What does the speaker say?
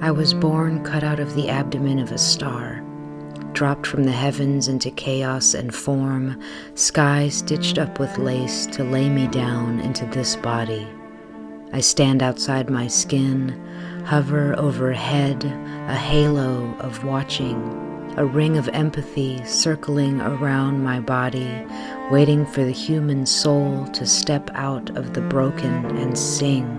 I was born cut out of the abdomen of a star, dropped from the heavens into chaos and form, sky stitched up with lace to lay me down into this body. I stand outside my skin, hover overhead, a halo of watching, a ring of empathy circling around my body, waiting for the human soul to step out of the broken and sing